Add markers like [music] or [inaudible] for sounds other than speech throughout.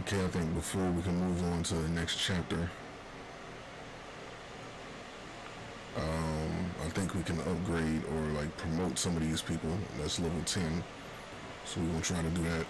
Okay, I think before we can move on to the next chapter, um, I think we can upgrade or like promote some of these people. That's level 10. So we're gonna try to do that.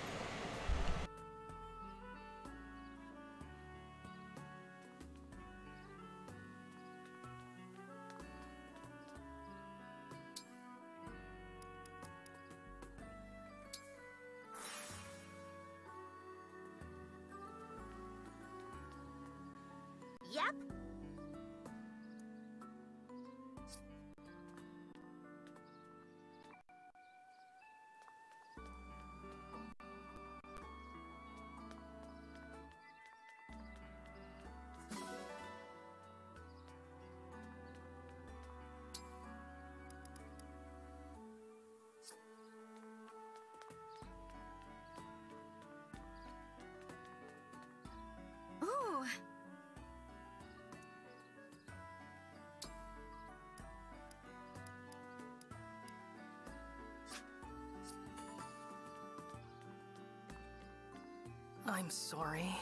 I'm sorry.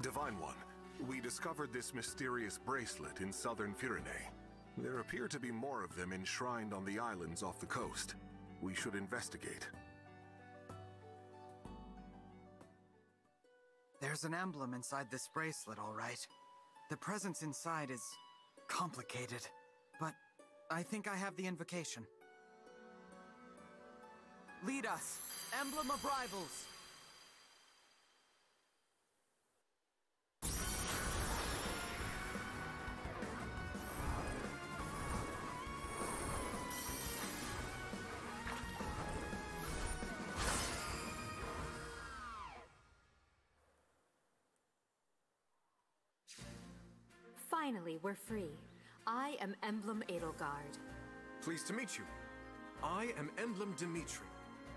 Divine One, we discovered this mysterious bracelet in southern Firene. There appear to be more of them enshrined on the islands off the coast. We should investigate. There's an emblem inside this bracelet, all right. The presence inside is complicated, but I think I have the invocation. Lead us, Emblem of Rivals! Finally, we're free. I am Emblem Edelgard. Pleased to meet you. I am Emblem Dimitri.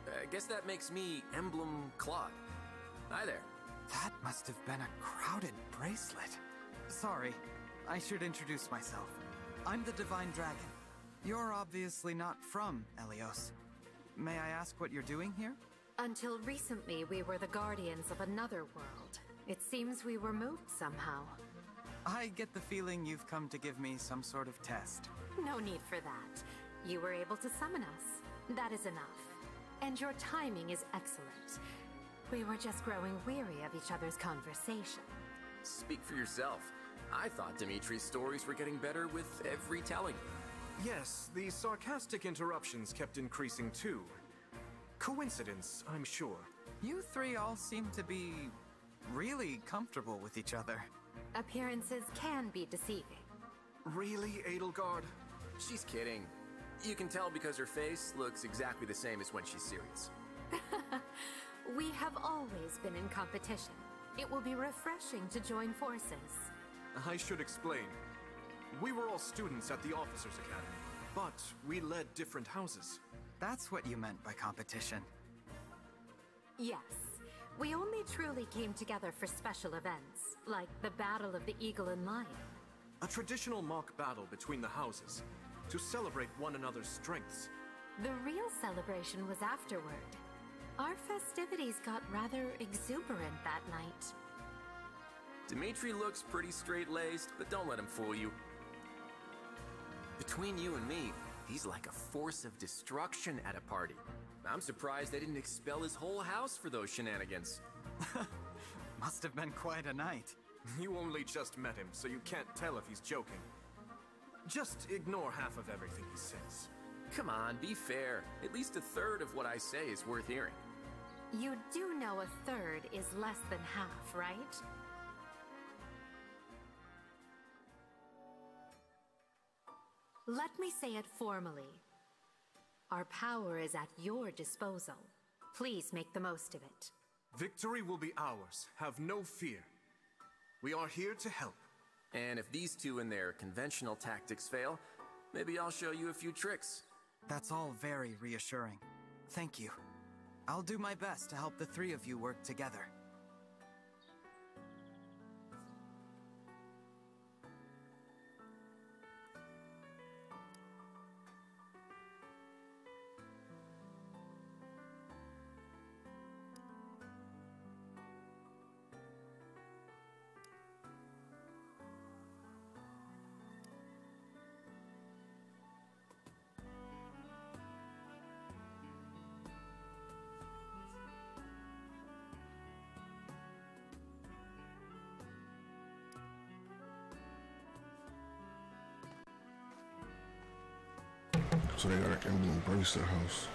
I guess that makes me Emblem Claude. Hi there. That must have been a crowded bracelet. Sorry, I should introduce myself. I'm the Divine Dragon. You're obviously not from Elios. May I ask what you're doing here? Until recently, we were the guardians of another world. It seems we were moved somehow. I get the feeling you've come to give me some sort of test. No need for that. You were able to summon us. That is enough. And your timing is excellent. We were just growing weary of each other's conversation. Speak for yourself. I thought Dimitri's stories were getting better with every telling. Yes, the sarcastic interruptions kept increasing too. Coincidence, I'm sure. You three all seem to be really comfortable with each other. Appearances can be deceiving. Really, Edelgard? She's kidding. You can tell because her face looks exactly the same as when she's serious. [laughs] we have always been in competition. It will be refreshing to join forces. I should explain. We were all students at the Officers Academy, but we led different houses. That's what you meant by competition. Yes. We only truly came together for special events, like the Battle of the Eagle and Lion. A traditional mock battle between the houses, to celebrate one another's strengths. The real celebration was afterward. Our festivities got rather exuberant that night. Dimitri looks pretty straight-laced, but don't let him fool you. Between you and me, he's like a force of destruction at a party. I'm surprised they didn't expel his whole house for those shenanigans. [laughs] Must have been quite a night. You only just met him, so you can't tell if he's joking. Just ignore half of everything he says. Come on, be fair. At least a third of what I say is worth hearing. You do know a third is less than half, right? Let me say it formally. Our power is at your disposal. Please make the most of it. Victory will be ours. Have no fear. We are here to help. And if these two and their conventional tactics fail, Maybe I'll show you a few tricks. That's all very reassuring. Thank you. I'll do my best to help the three of you work together. So they got an emblem bracelet house.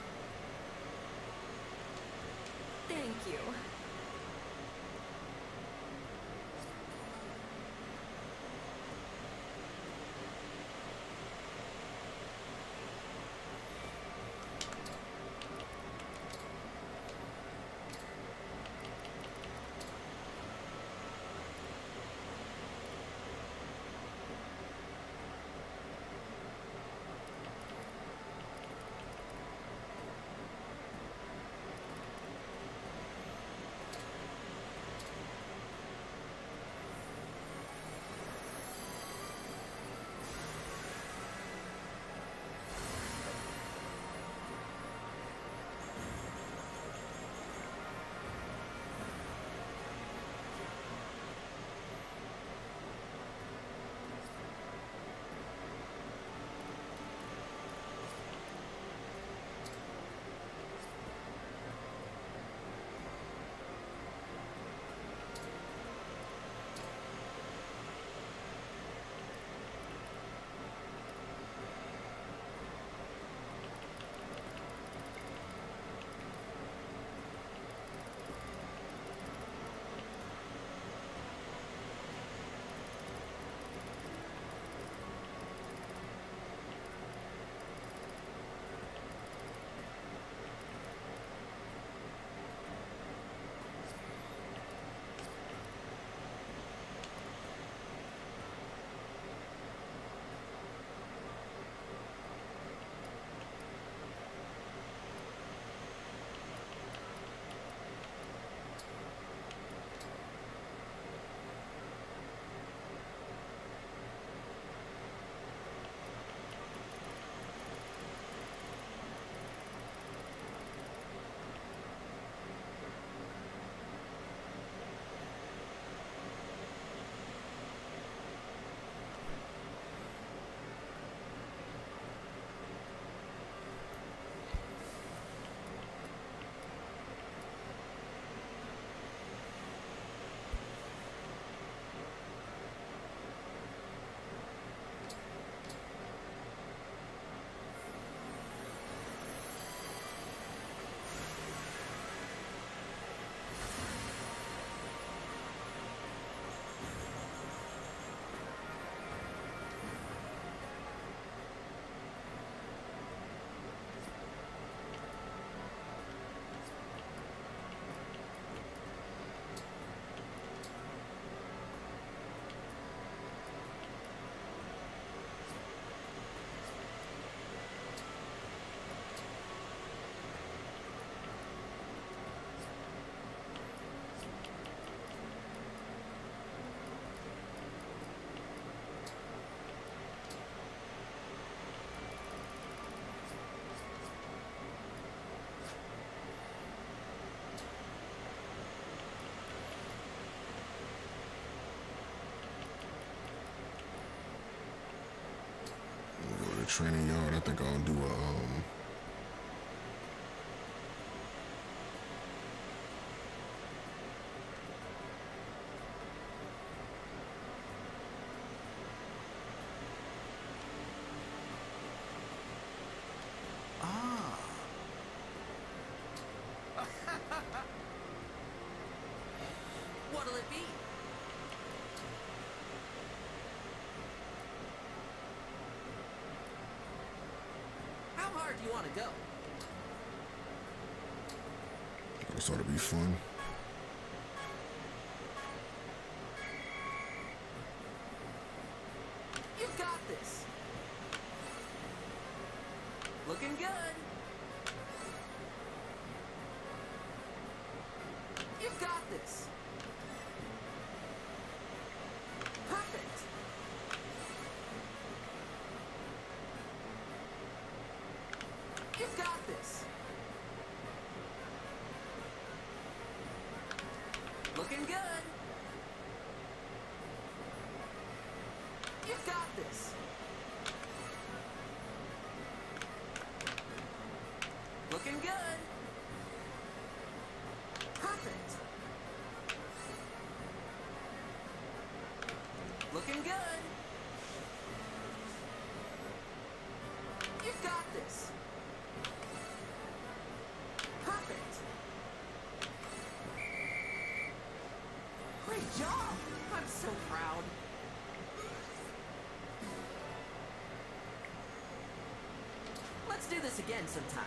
The training yard. I think I'll do a um. Ah, What'll it be? How hard do you want to go? This ought to be fun. You got this. Looking good. Do this again sometime.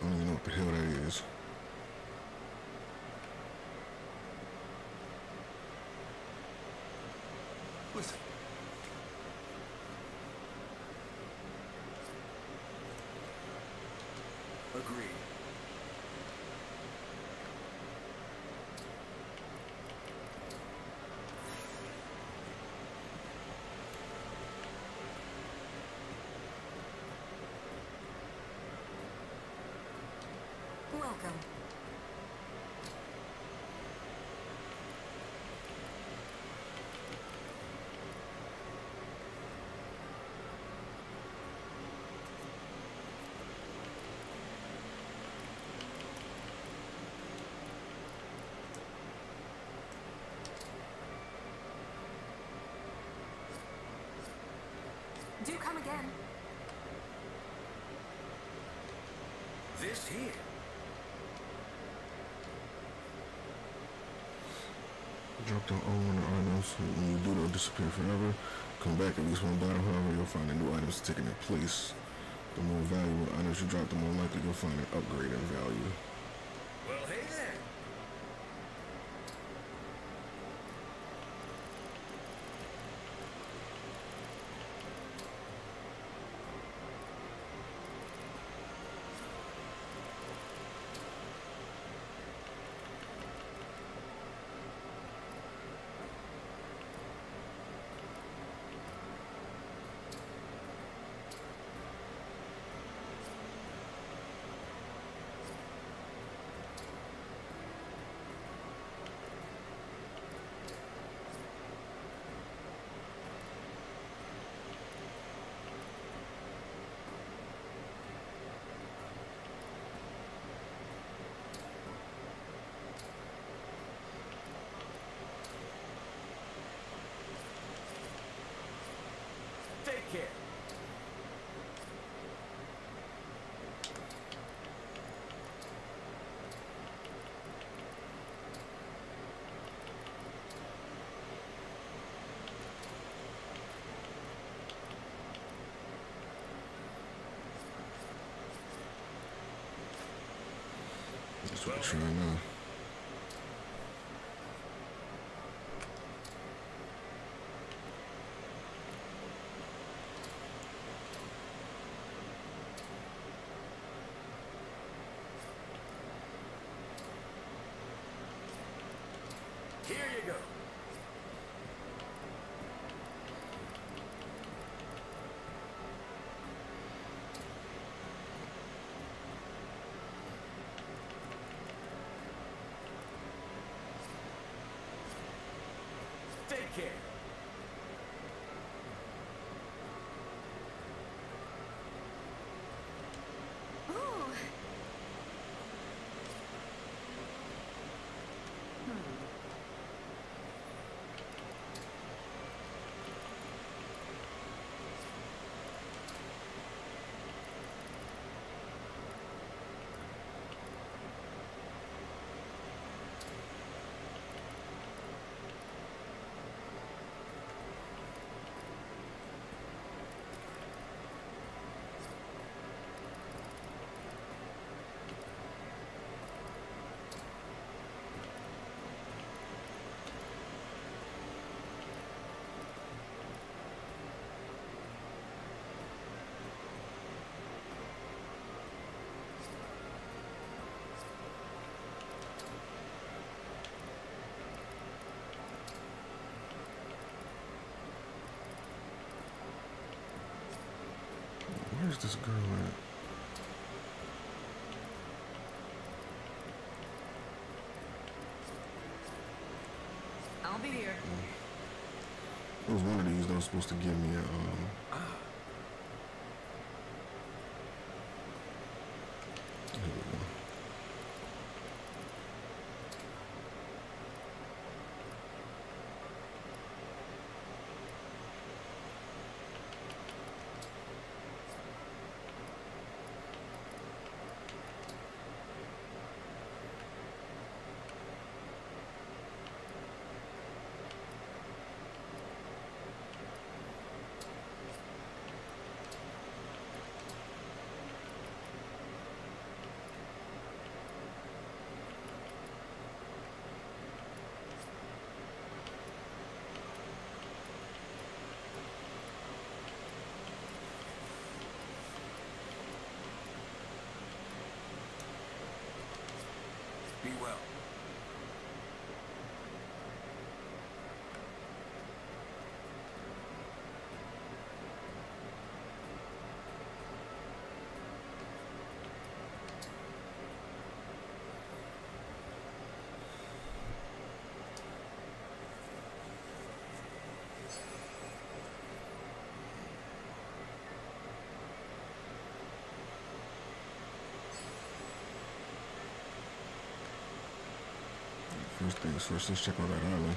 I don't even know what the hell that is. Listen. Agreed. Welcome. Do come again. This here. Drop the O on the items. When you do, they'll disappear forever. Come back at least one battle, however, you'll find a new items taking their place. The more valuable items you drop, the more likely you'll find an upgrade in value. Well, hey there. Take care. That's what I'm trying. Here you go. Care. Where's this girl at? I'll be here. It was one of these that was supposed to give me a um Here we go. Be well. First things first, let's check out that island.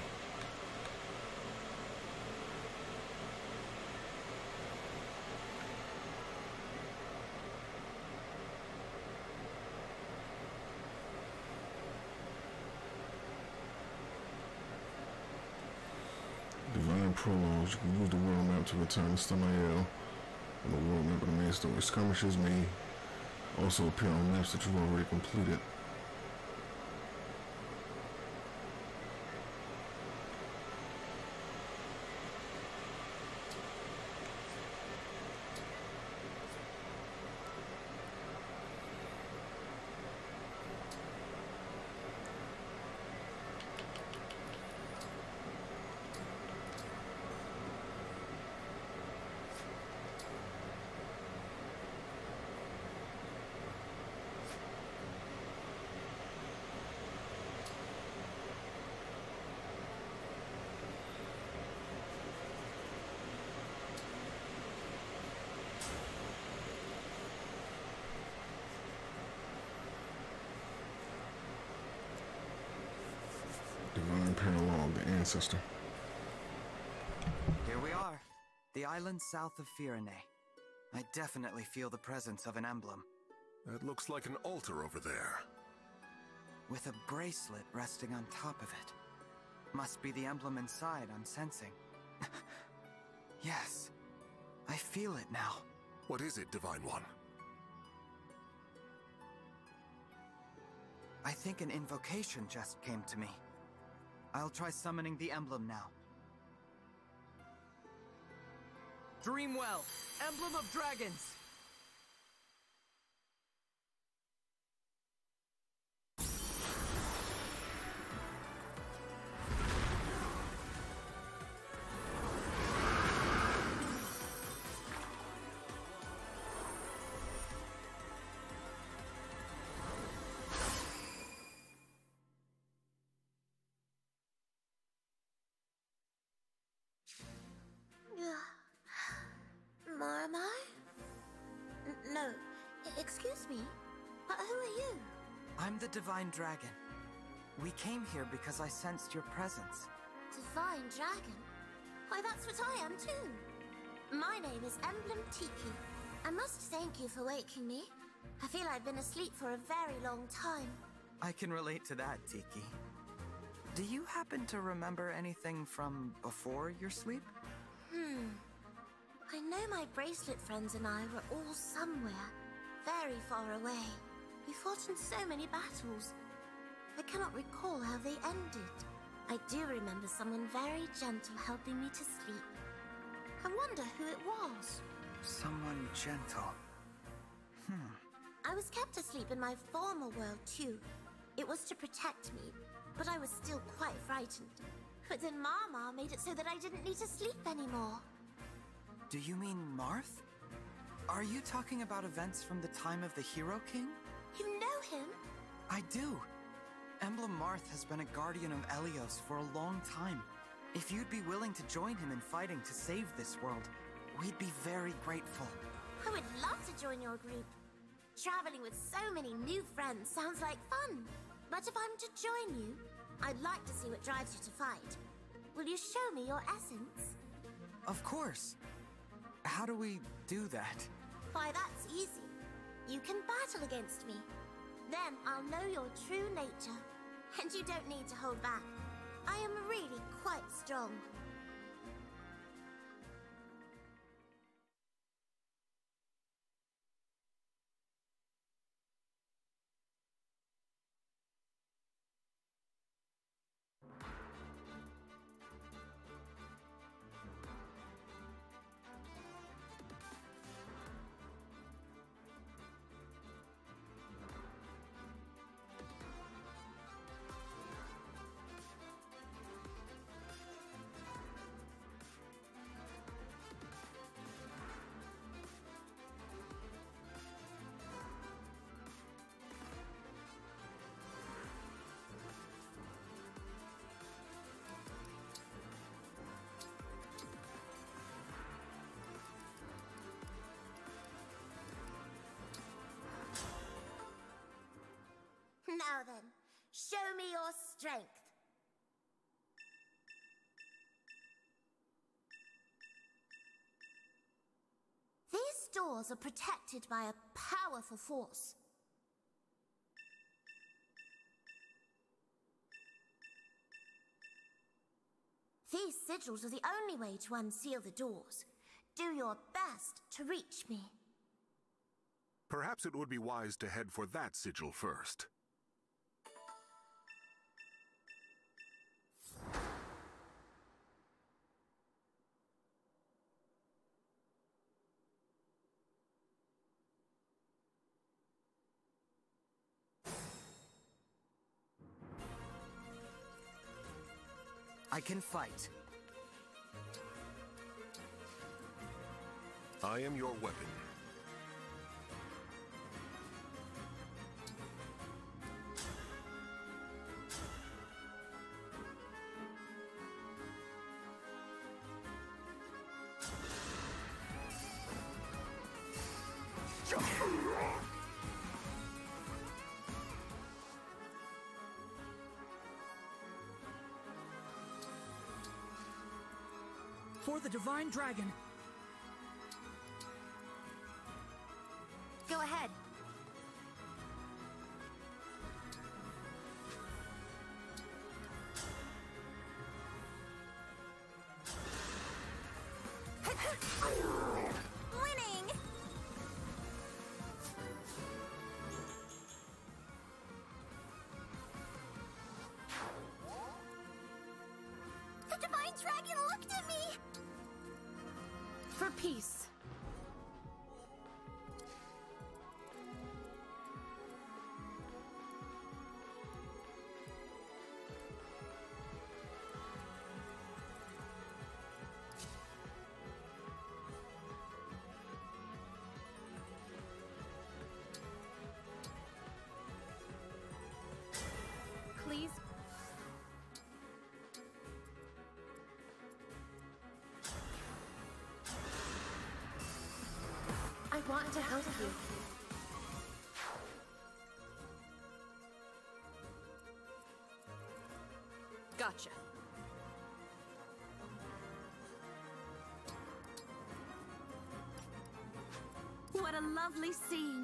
Divine Paralogues. You can use the world map to return to Somniel. On the world map of the main story, skirmishes may also appear on maps that you've already completed. Divine Paralogue, the ancestor. Here we are, the island south of Firene. I definitely feel the presence of an emblem, That looks like an altar over there. with a bracelet resting on top of it. Must be the emblem inside I'm sensing. [laughs] yes, I feel it now. What is it, Divine One? I think an invocation just came to me. I'll try summoning the emblem now. Dream well! emblem of dragons. Excuse me. But who are you? I'm the Divine Dragon. We came here because I sensed your presence. Divine Dragon? Why, that's what I am too. My name is Emblem Tiki. I must thank you for waking me. I feel I've been asleep for a very long time. I can relate to that, Tiki. Do you happen to remember anything from before your sleep? Hmm. I know my bracelet friends and I were all somewhere, very far away. We fought in so many battles. I cannot recall how they ended. I do remember someone very gentle helping me to sleep. I wonder who it was. Someone gentle. Hmm. I was kept asleep in my former world too. It was to protect me, but I was still quite frightened. But then Mar-Mar made it so that I didn't need to sleep anymore. Do you mean Marth? Are you talking about events from the time of the Hero King? You know him? I do. Emblem Marth has been a guardian of Elios for a long time. If you'd be willing to join him in fighting to save this world, we'd be very grateful. I would love to join your group. Traveling with so many new friends sounds like fun. But if I'm to join you, I'd like to see what drives you to fight. Will you show me your essence? Of course. How do we do that? Why, that's easy. You can battle against me. Then I'll know your true nature. And you don't need to hold back. I am really quite strong. Now then, show me your strength. These doors are protected by a powerful force. These sigils are the only way to unseal the doors. Do your best to reach me. Perhaps it would be wise to head for that sigil first. I can fight. I am your weapon. For the Divine Dragon. Go ahead. [laughs] Winning! The Divine Dragon looked at me! For peace. Want to help you. Gotcha. What a lovely scene.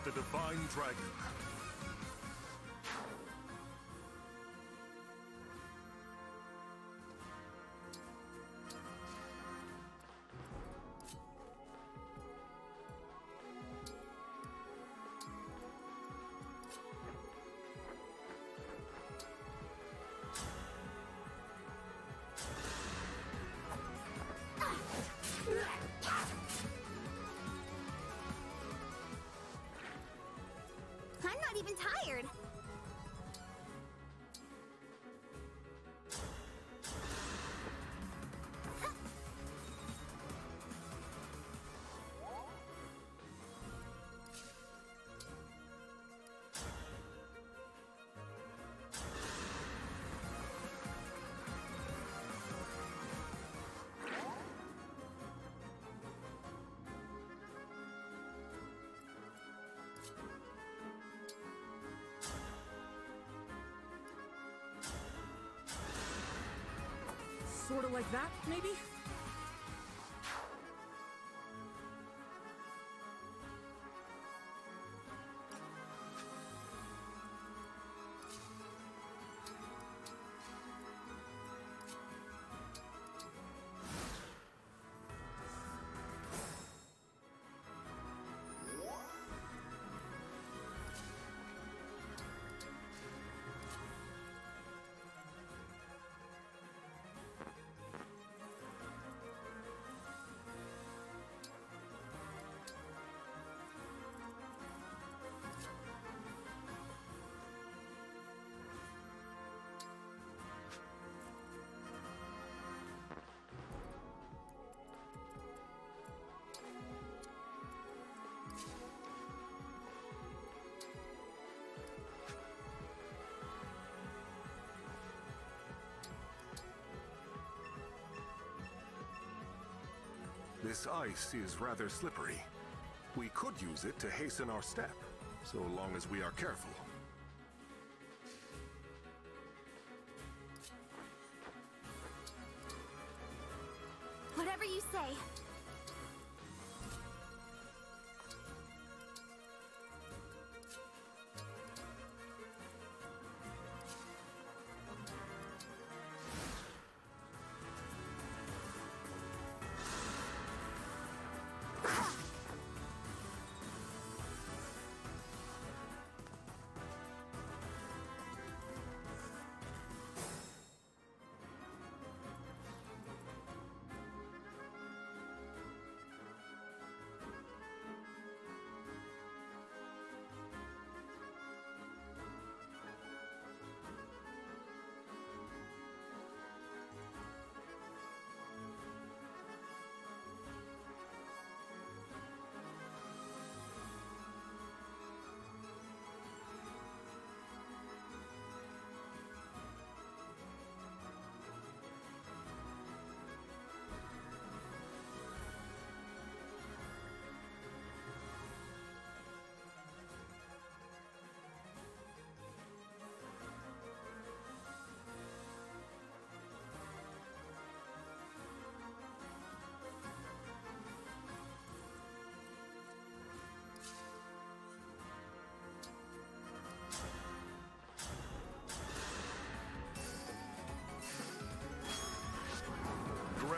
The Divine Dragon. Even tired. Sorta like that, maybe? This ice is rather slippery. We could use it to hasten our step, so long as we are careful.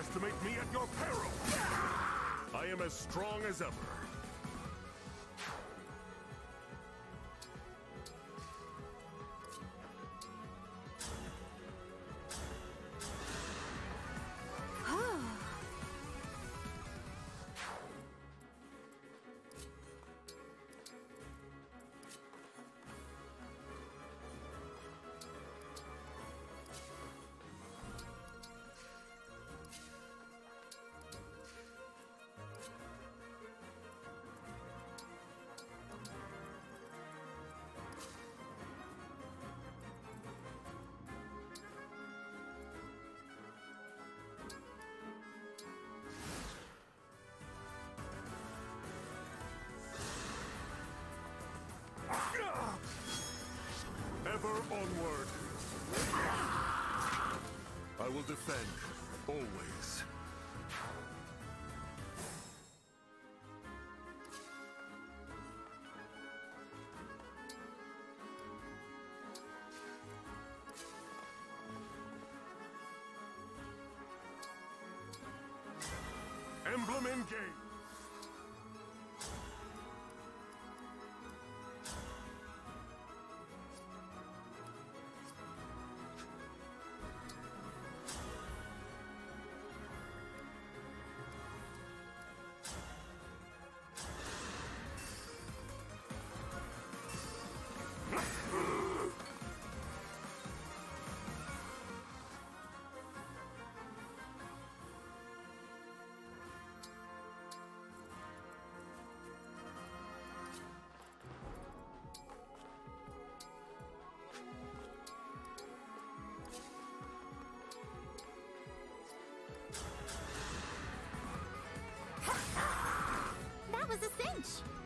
Underestimate me at your peril! I am as strong as ever. Ever onward. I will defend, always. Was a cinch!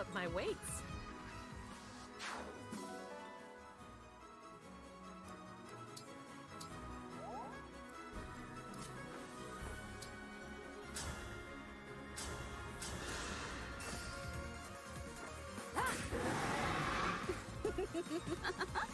Up my weights. [laughs]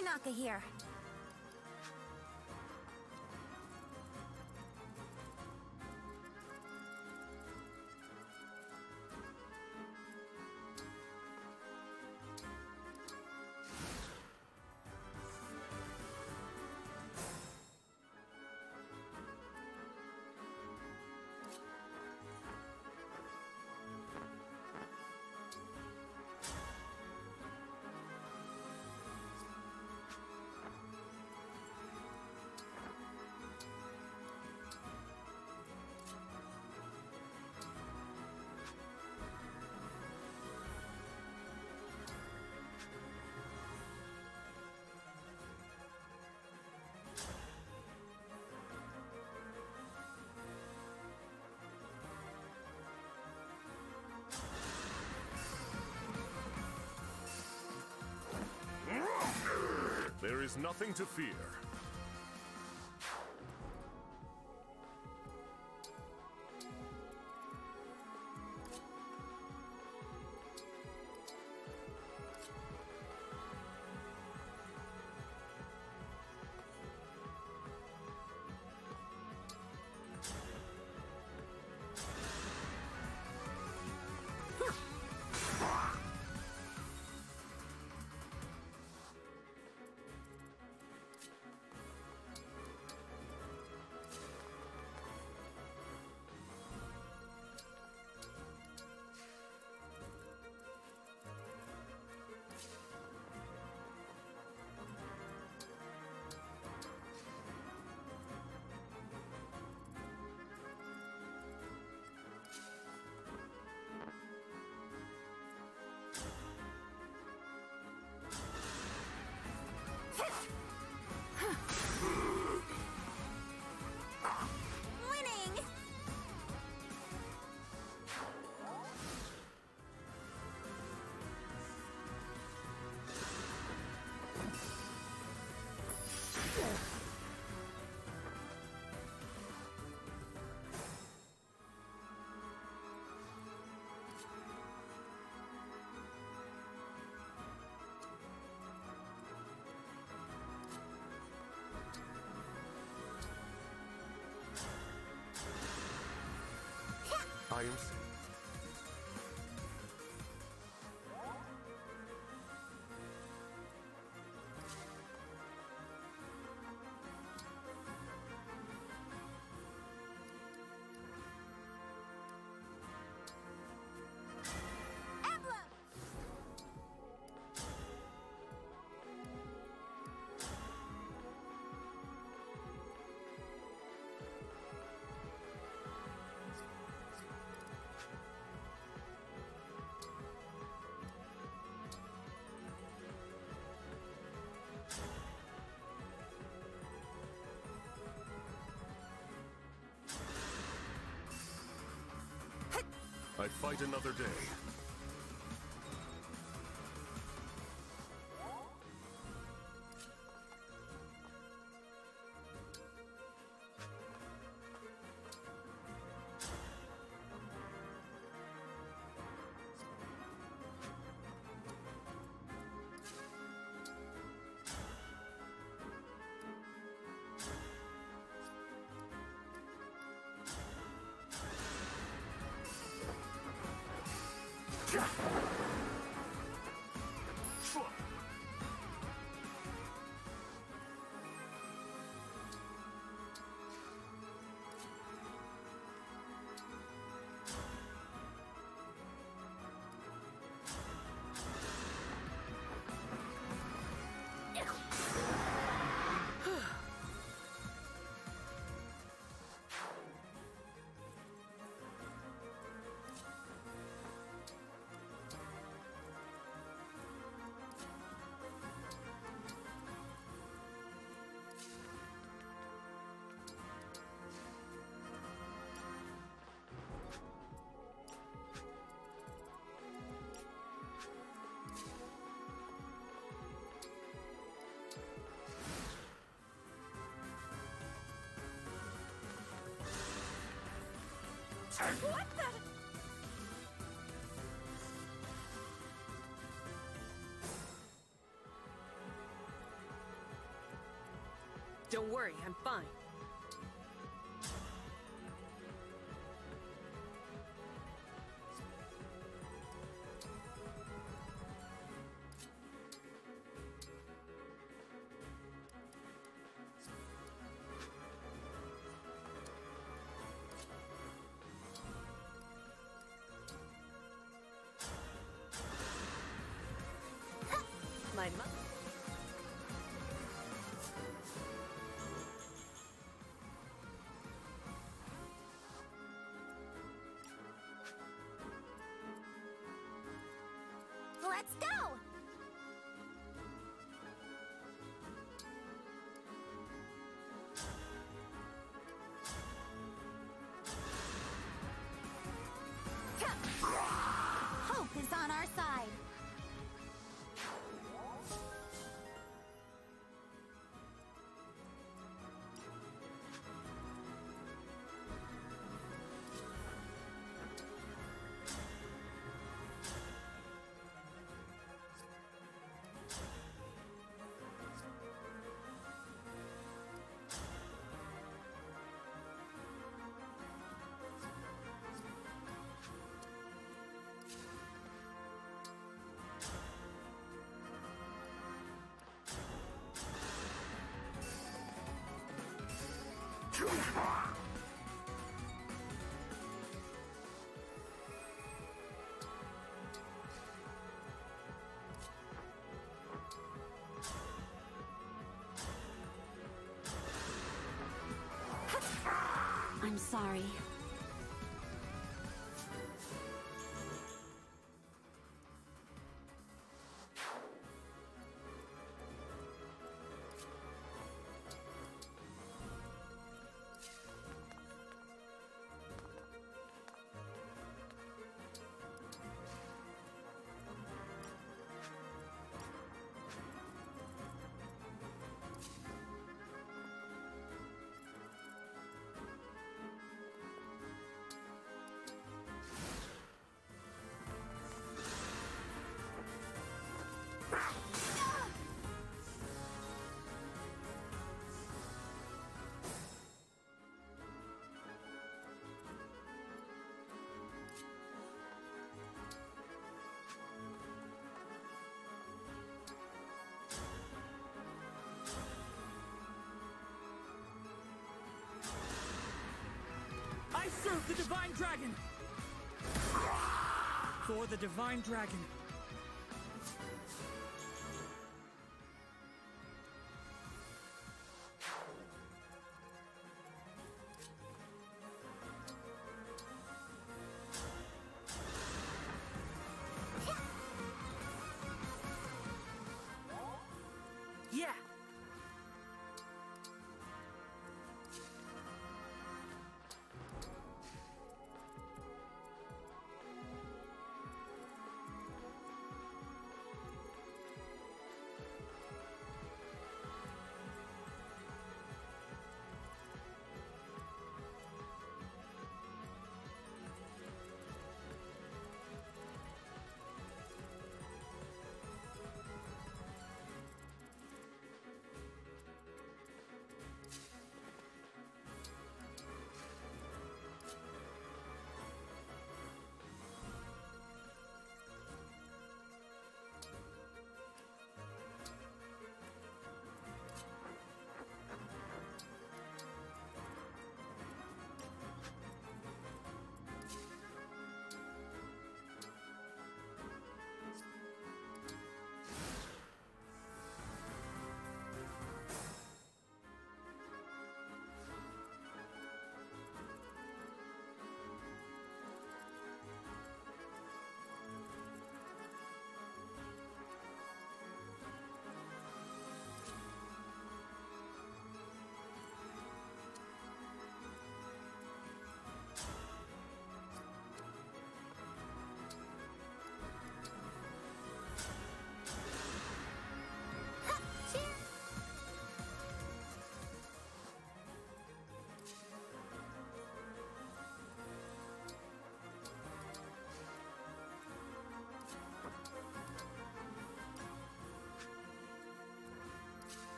Yunaka here. There is nothing to fear. I am I fight another day. What the? Don't worry, I'm fine. My mother. Let's go! Hope is on our side. I'm sorry. The Divine Dragon! For the Divine Dragon.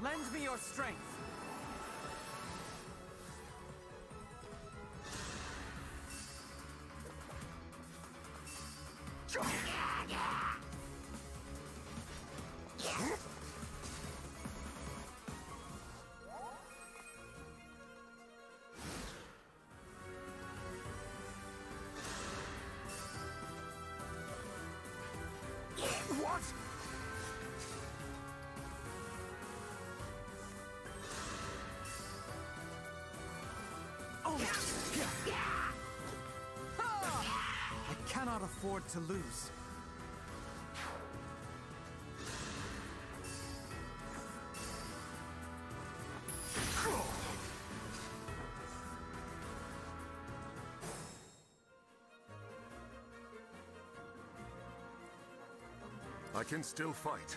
Lend me your strength. I cannot afford to lose. I can still fight.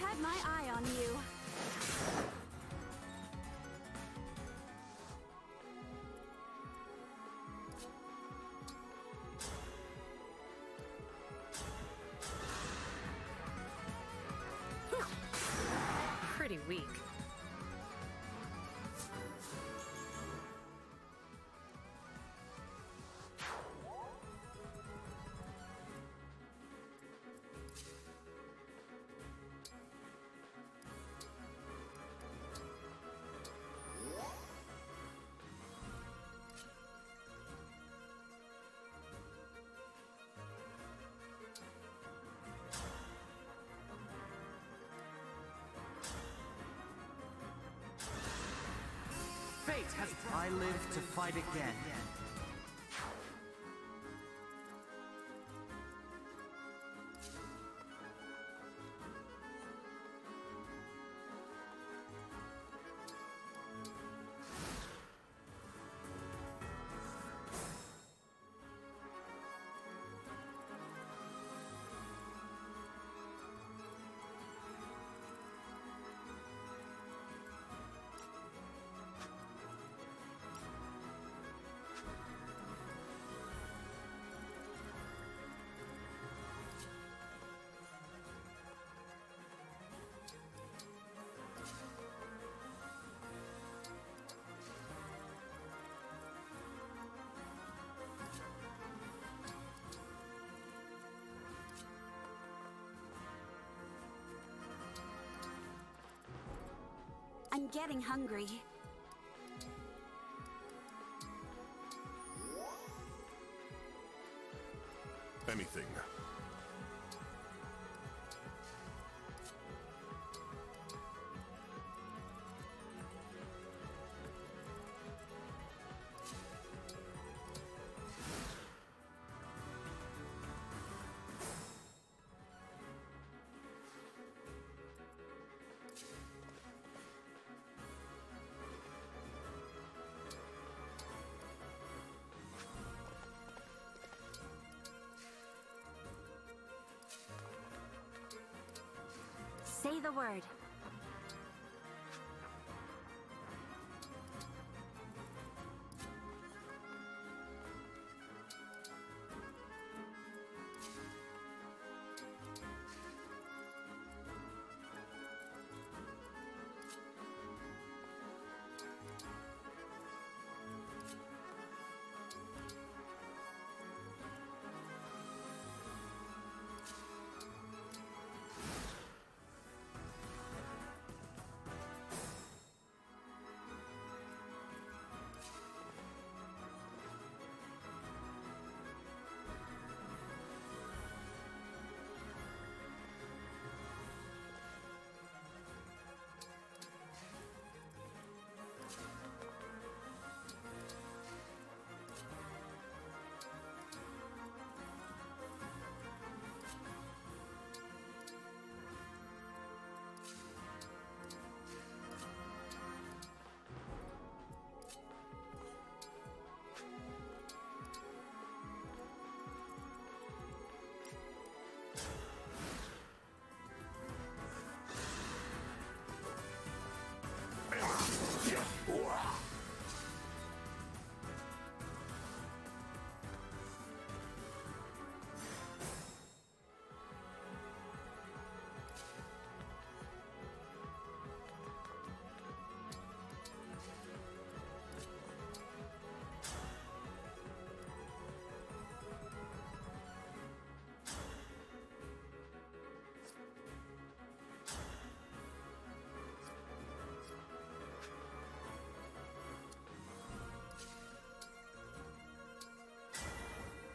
Had my eye on you. Pretty weak. I live to fight again. I'm getting hungry. Say the word.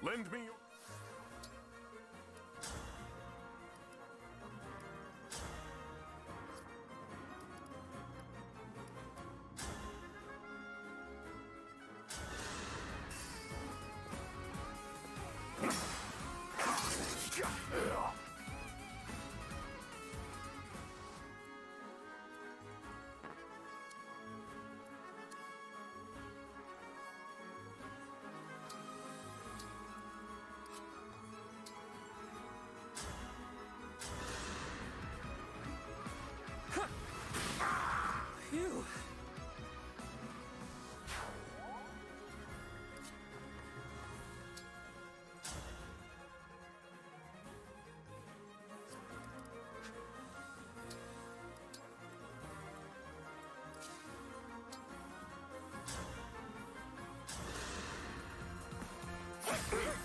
Lend me your... Yes.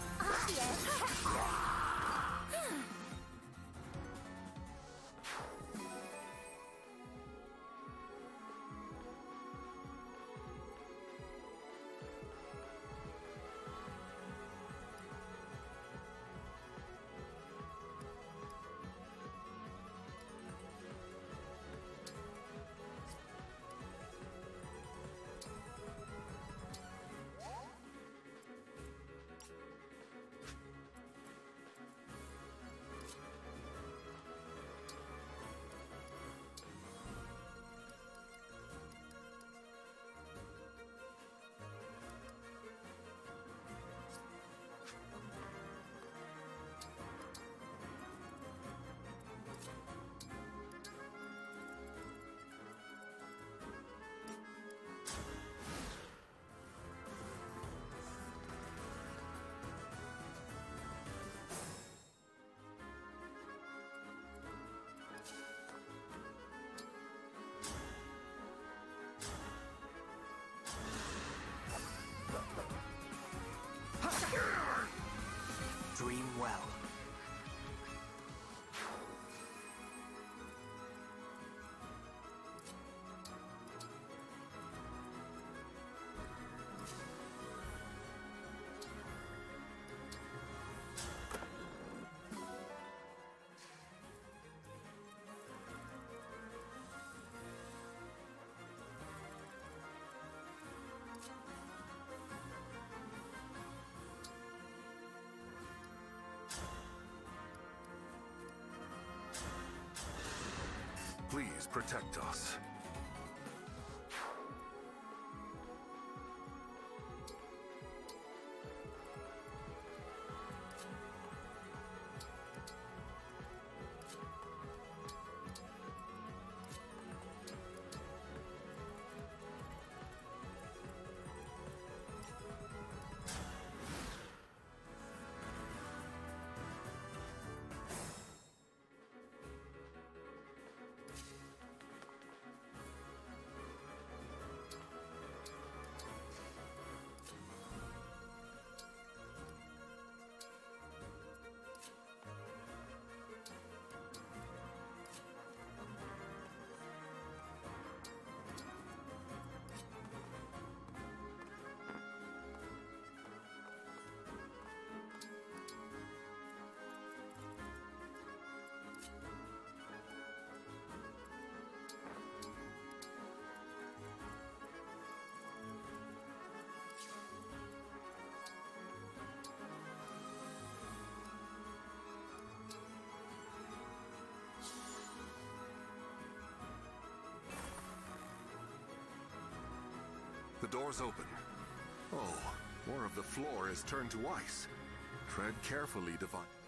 Please protect us. Door's open. Oh, more of the floor is turned to ice. Tread carefully, Divine.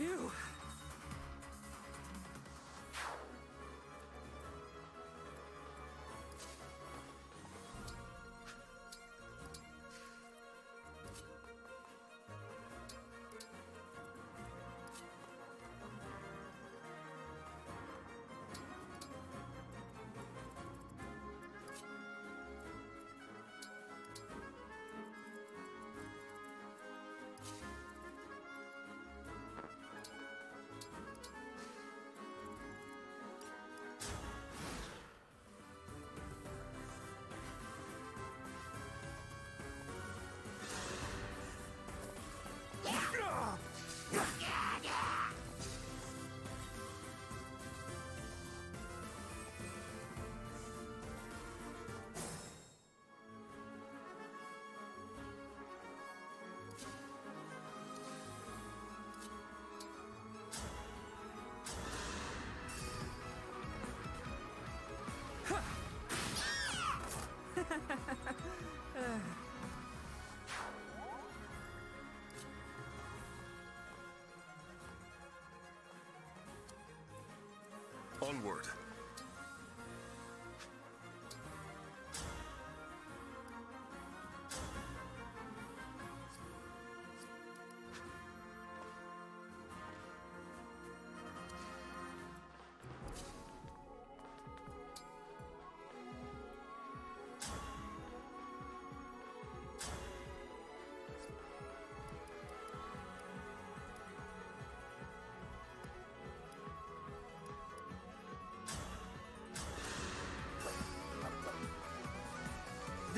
Phew. Onward. [laughs]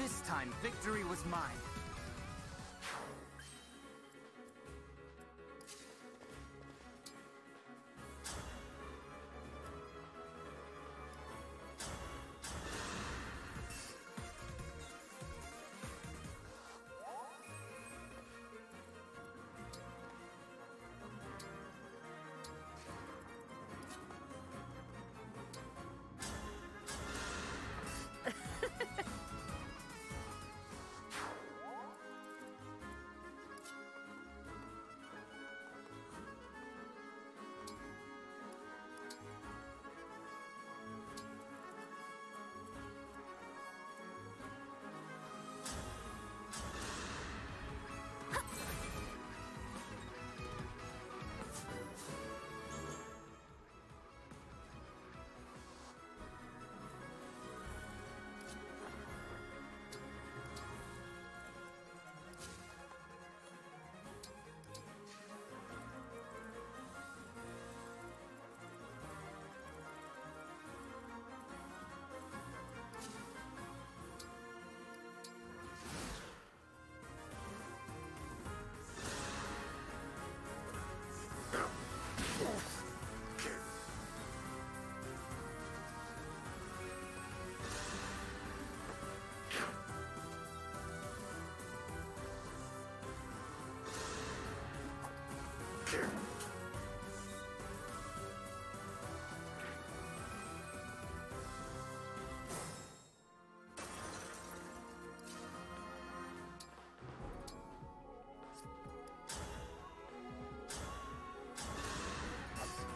This time, victory was mine.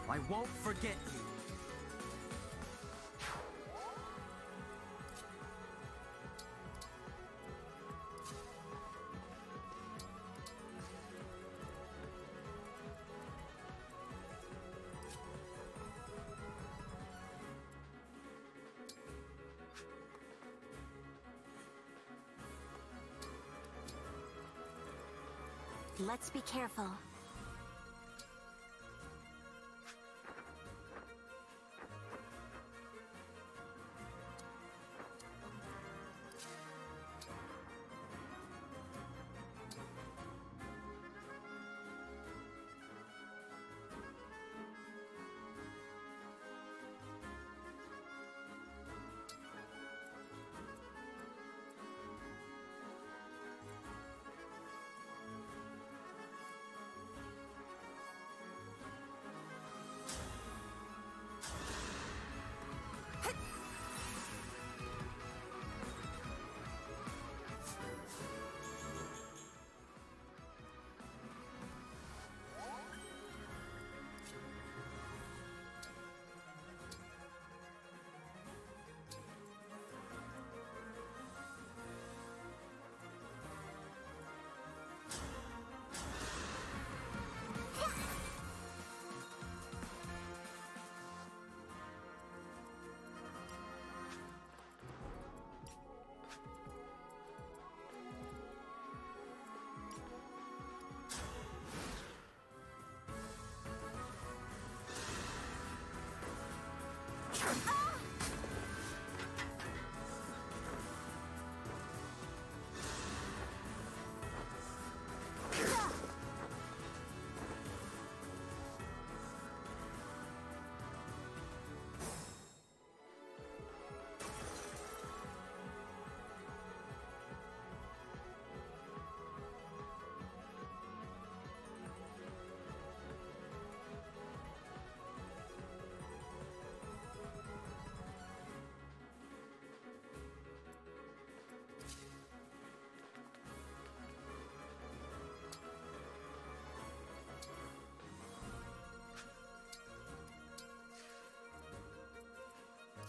I won't forget you. Let's be careful.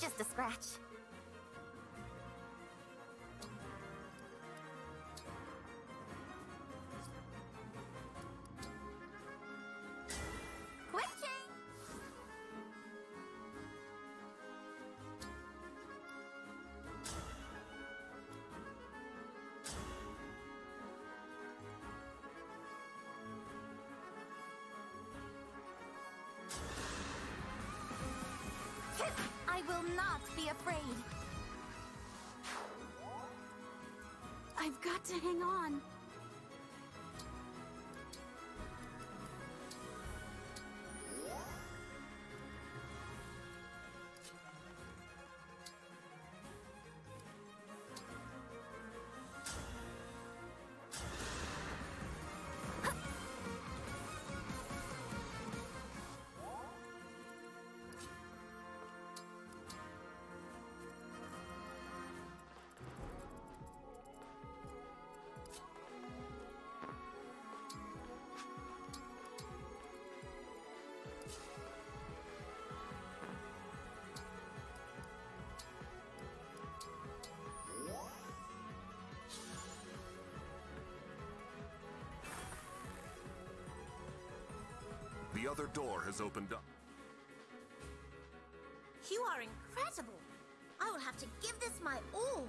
Just a scratch. I will not be afraid. I've got to hang on. The other door has opened up. You are incredible. I will have to give this my all.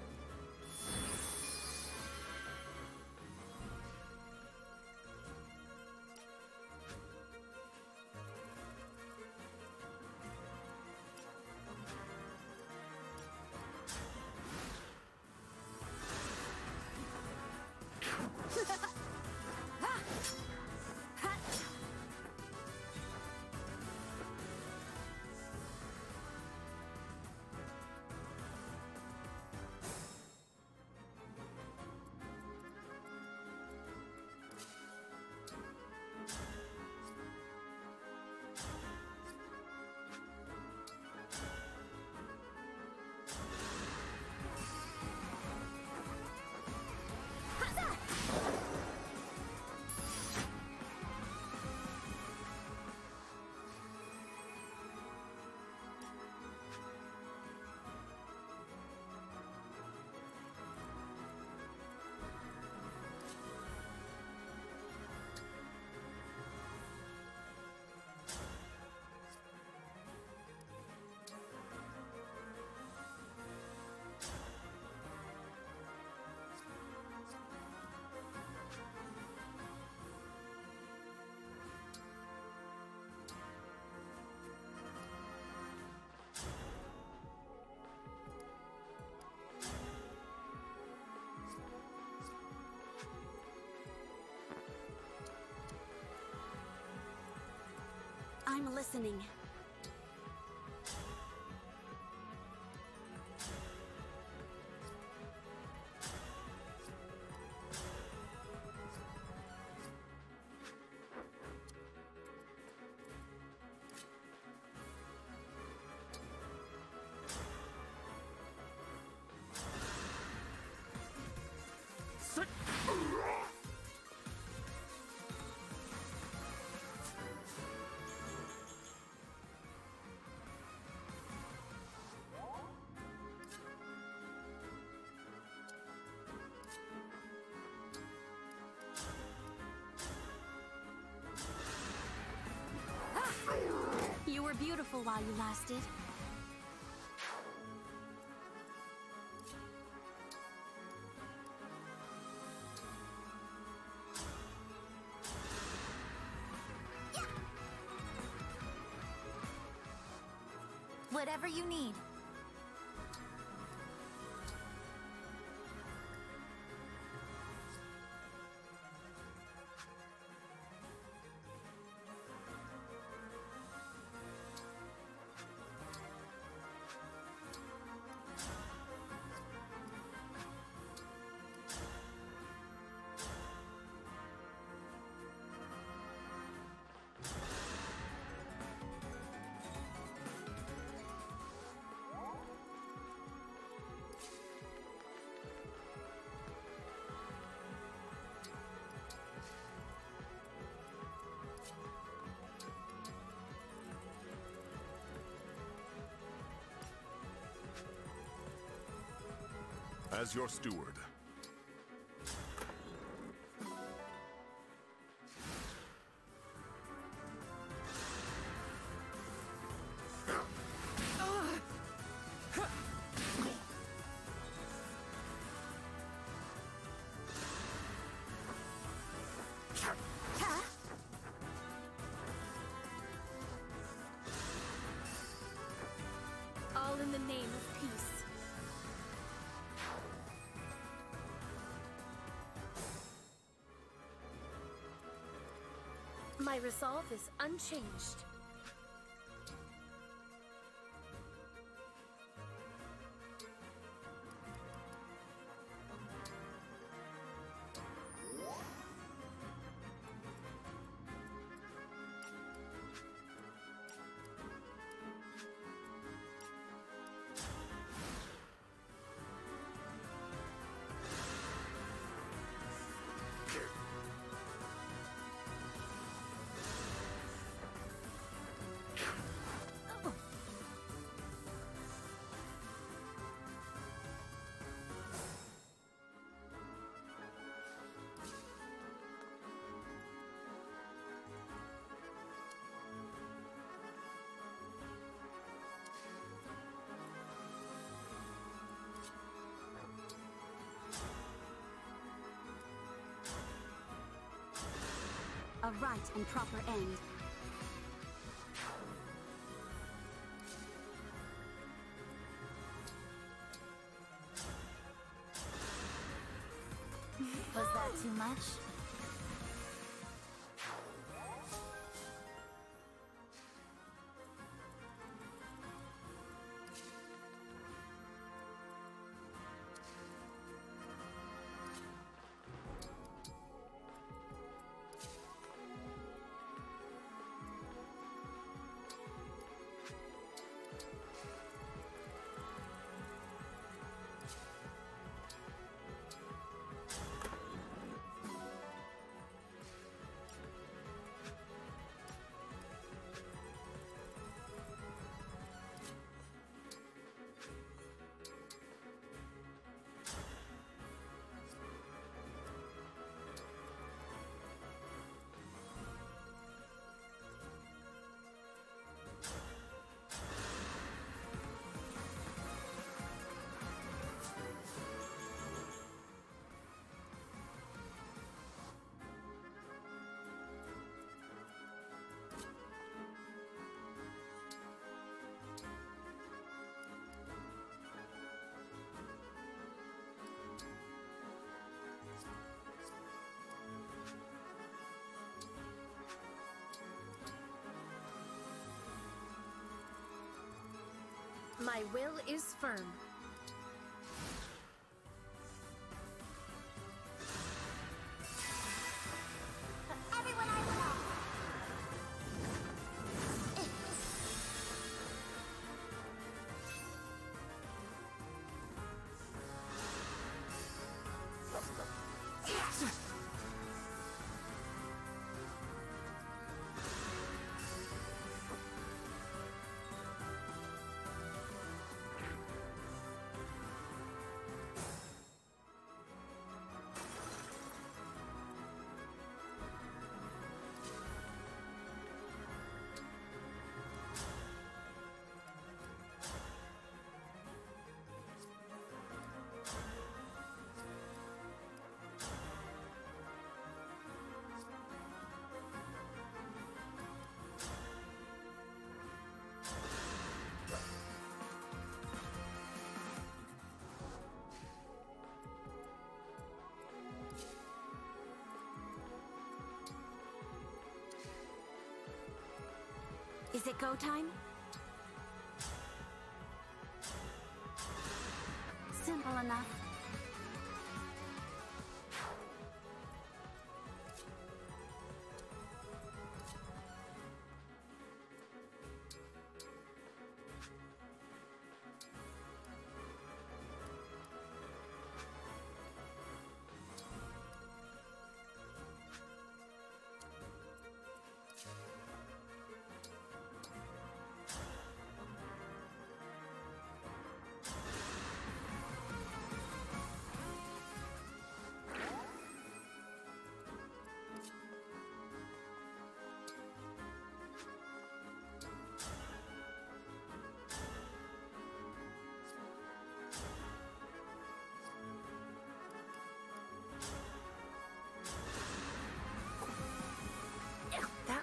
Listening. You were beautiful while you lasted. Whatever you need. As your steward, My resolve is unchanged. A right and proper end. My will is firm. Is it go time? Simple enough.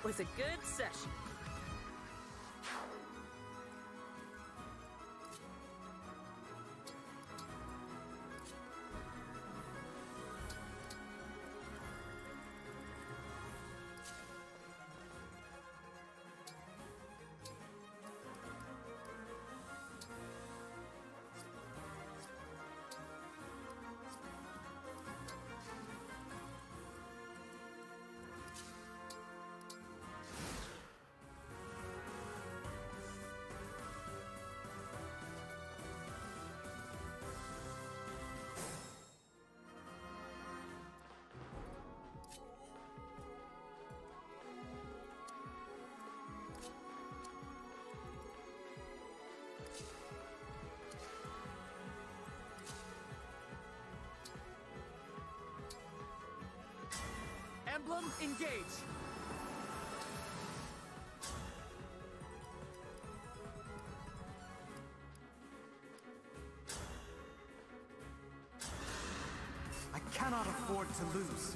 Was a good session. Emblem, engage! I cannot afford to lose.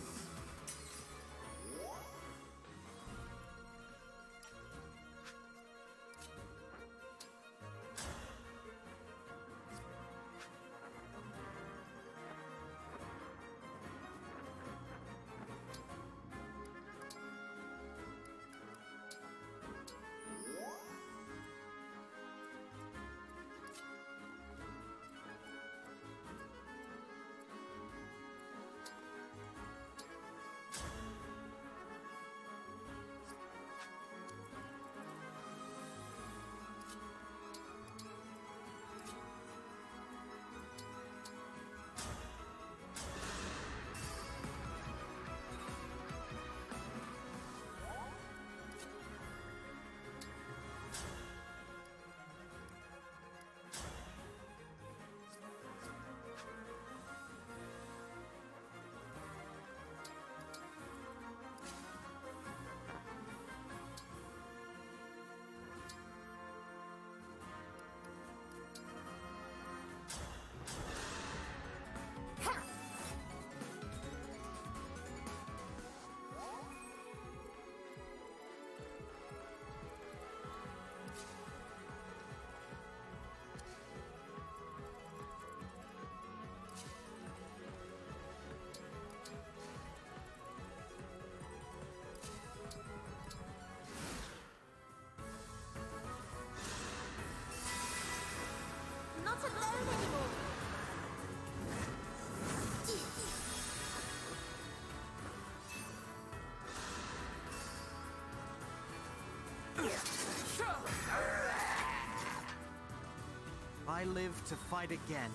Live to fight again.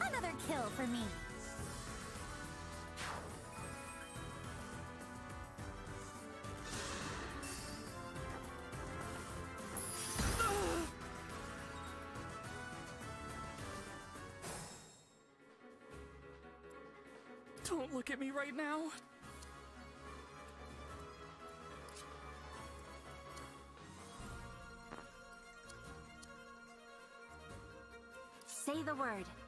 Another kill for me. Don't look at me right now. The word.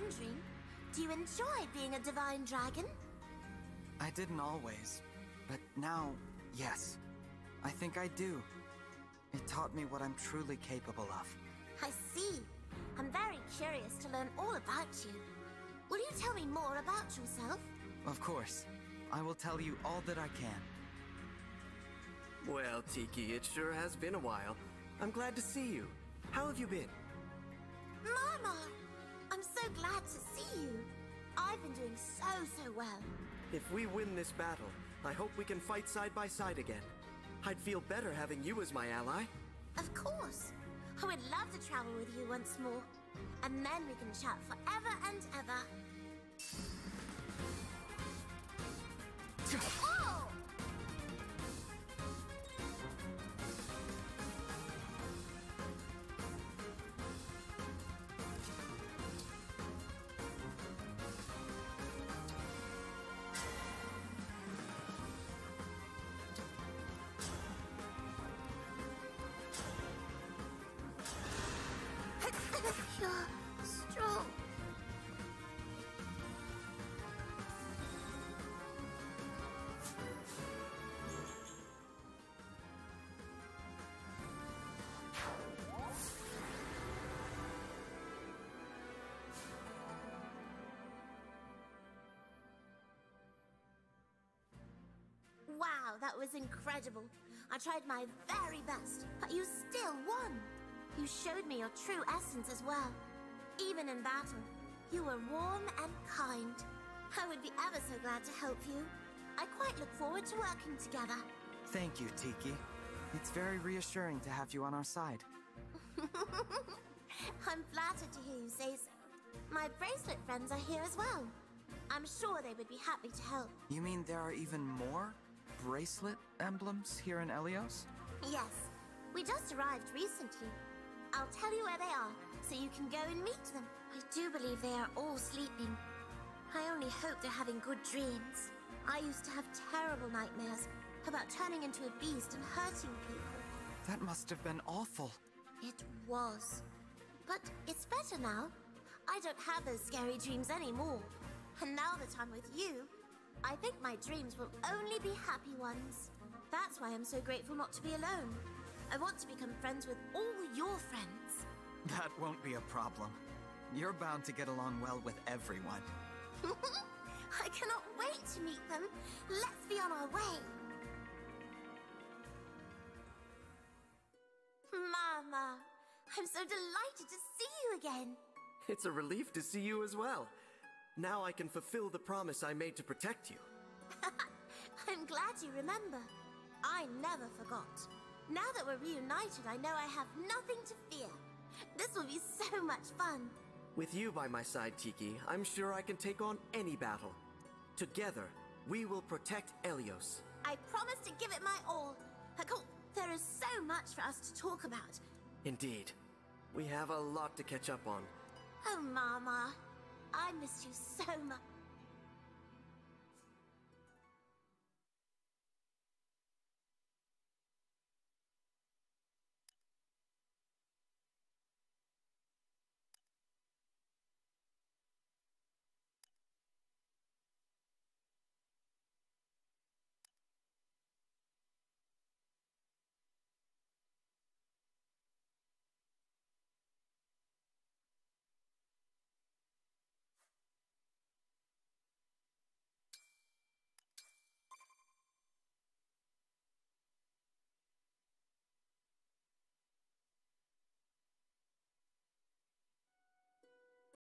Wondering, do you enjoy being a divine dragon? I didn't always, but now, yes. I think I do. It taught me what I'm truly capable of. I see. I'm very curious to learn all about you. Will you tell me more about yourself? Of course. I will tell you all that I can. Well, Tiki, it sure has been a while. I'm glad to see you. How have you been? So glad to see you. I've been doing so, so well. If we win this battle, I hope we can fight side by side again. I'd feel better having you as my ally. Of course. I would love to travel with you once more. And then we can chat forever and ever. [laughs] You're strong. Wow, that was incredible. I tried my very best, but you. You showed me your true essence as well. Even in battle, you were warm and kind. I would be ever so glad to help you. I quite look forward to working together. Thank you, Tiki. It's very reassuring to have you on our side. [laughs] I'm flattered to hear you say so. My bracelet friends are here as well. I'm sure they would be happy to help. You mean there are even more bracelet emblems here in Elyos? Yes, we just arrived recently. I'll tell you where they are, so you can go and meet them. I do believe they are all sleeping. I only hope they're having good dreams. I used to have terrible nightmares about turning into a beast and hurting people. That must have been awful. It was. But it's better now. I don't have those scary dreams anymore. And now that I'm with you, I think my dreams will only be happy ones. That's why I'm so grateful not to be alone. I want to become friends with all your friends. That won't be a problem. You're bound to get along well with everyone. [laughs] I cannot wait to meet them. Let's be on our way. Mar-Mar, I'm so delighted to see you again. It's a relief to see you as well. Now I can fulfill the promise I made to protect you. [laughs] I'm glad you remember. I never forgot. Now that we're reunited, I know I have nothing to fear. This will be so much fun. With you by my side, Tiki, I'm sure I can take on any battle. Together, we will protect Elyos. I promise to give it my all. Hakul, there is so much for us to talk about. Indeed. We have a lot to catch up on. Oh, Mar-Mar. I miss you so